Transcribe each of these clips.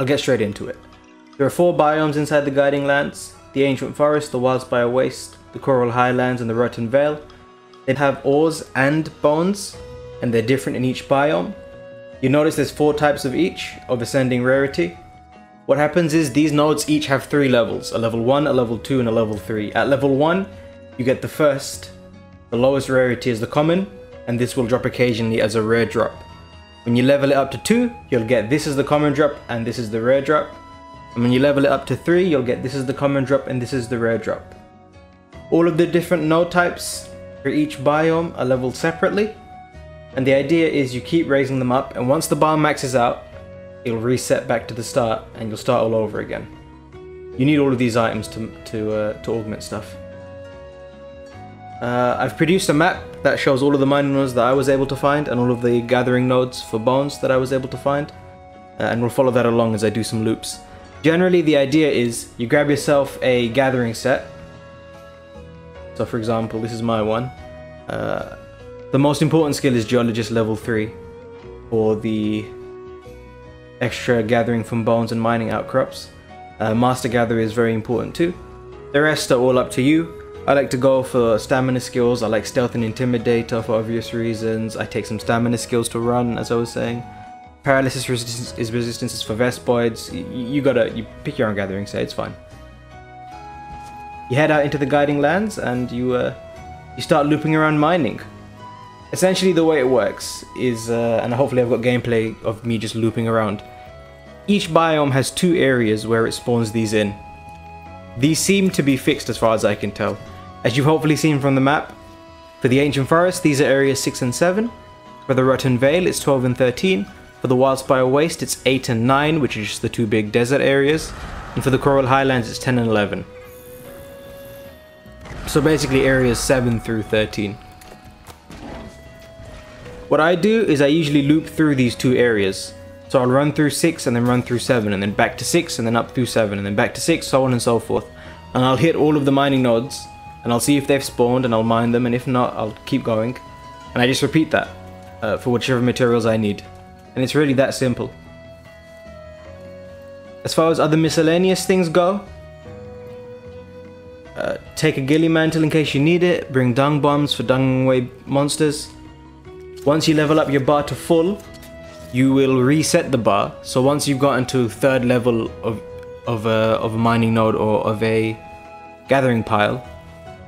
I'll get straight into it. There are four biomes inside the Guiding Lands the Ancient Forest, the Wildspire Waste, the Coral Highlands, and the Rotten Vale. They have ores and bones, and they're different in each biome. You notice there's four types of each, of ascending rarity. What happens is these nodes each have three levels a level 1, a level 2, and a level 3. At level 1, you get the first, the lowest rarity is the common, and this will drop occasionally as a rare drop. When you level it up to 2, you'll get this is the common drop and this is the rare drop. And when you level it up to 3, you'll get this is the common drop and this is the rare drop. All of the different node types for each biome are leveled separately. And the idea is you keep raising them up and once the bar maxes out, it'll reset back to the start and you'll start all over again. You need all of these items to, to, uh, to augment stuff. Uh, I've produced a map that shows all of the mining nodes that I was able to find and all of the gathering nodes for bones that I was able to find. Uh, and we'll follow that along as I do some loops. Generally, the idea is you grab yourself a gathering set. So, for example, this is my one. Uh, the most important skill is Geologist level 3 for the extra gathering from bones and mining outcrops. Uh, Master Gatherer is very important too. The rest are all up to you. I like to go for stamina skills. I like stealth and intimidator for obvious reasons. I take some stamina skills to run, as I was saying. Paralysis resistance is resistances for Vespoids. You, you gotta you pick your own gathering set. It's fine. You head out into the guiding lands and you uh, you start looping around mining. Essentially, the way it works is, uh, and hopefully I've got gameplay of me just looping around. Each biome has two areas where it spawns these in. These seem to be fixed as far as I can tell. As you've hopefully seen from the map, for the Ancient Forest, these are areas 6 and 7. For the Rotten Vale, it's 12 and 13. For the Wildspire Waste, it's 8 and 9, which is just the two big desert areas. And for the Coral Highlands, it's 10 and 11. So basically areas 7 through 13. What I do is I usually loop through these two areas. So I'll run through 6 and then run through 7 and then back to 6 and then up through 7 and then back to 6, so on and so forth. And I'll hit all of the mining nodes and I'll see if they've spawned and I'll mine them and if not I'll keep going and I just repeat that uh, for whichever materials I need and it's really that simple. As far as other miscellaneous things go, uh, take a ghillie mantle in case you need it, bring dung bombs for dung away monsters. Once you level up your bar to full, you will reset the bar. So once you've gotten to third level of of a, of a mining node or of a gathering pile,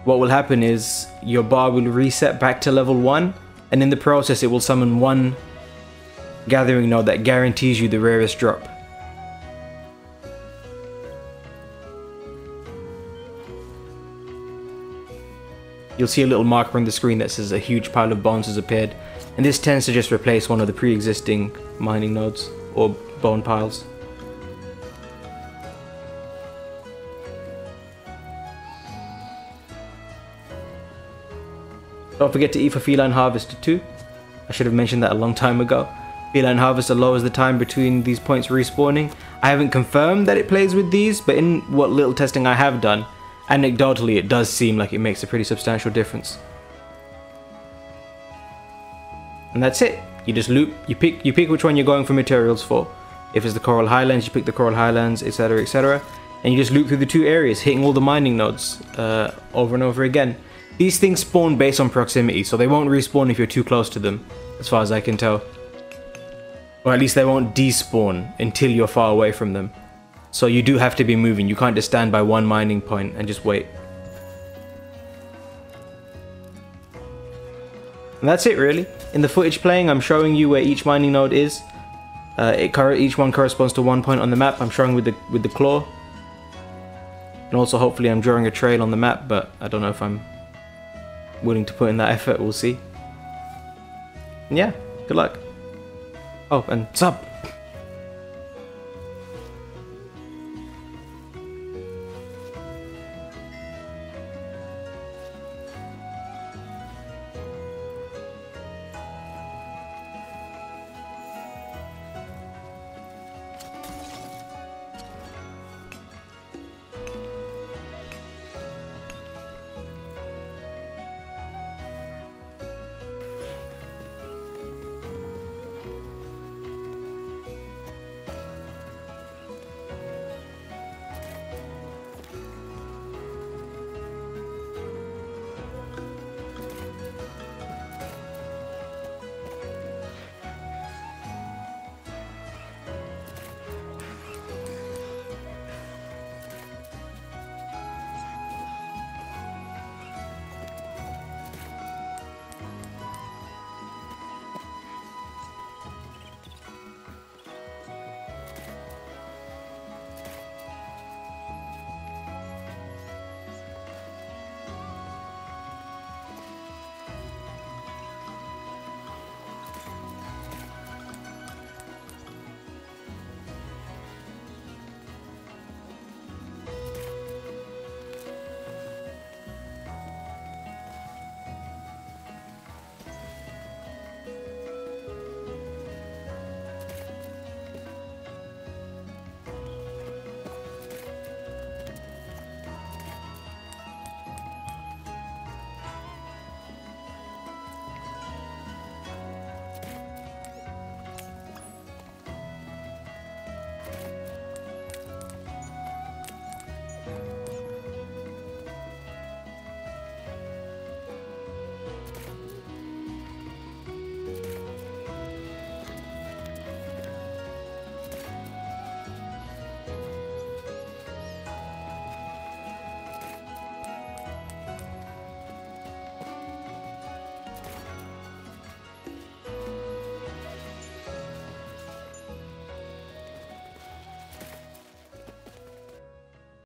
what will happen is your bar will reset back to level 1 and in the process it will summon one gathering node that guarantees you the rarest drop. You'll see a little marker on the screen that says a huge pile of bones has appeared and this tends to just replace one of the pre-existing mining nodes or bone piles. Don't forget to eat for Felyne Harvester too. I should have mentioned that a long time ago. Felyne Harvester lowers the time between these points respawning. I haven't confirmed that it plays with these, but in what little testing I have done, anecdotally it does seem like it makes a pretty substantial difference. And that's it. You just loop, you pick you pick which one you're going for materials for. If it's the Coral Highlands, you pick the Coral Highlands, etc, etc. And you just loop through the two areas, hitting all the mining nodes uh, over and over again. These things spawn based on proximity, so they won't respawn if you're too close to them, as far as I can tell. Or at least they won't despawn until you're far away from them. So you do have to be moving, you can't just stand by one mining point and just wait. And that's it really. In the footage playing, I'm showing you where each mining node is. Uh, it each one corresponds to one point on the map. I'm showing with the with the claw. And also hopefully I'm drawing a trail on the map, but I don't know if I'm willing to put in that effort, we'll see. And yeah, good luck. Oh, and sub!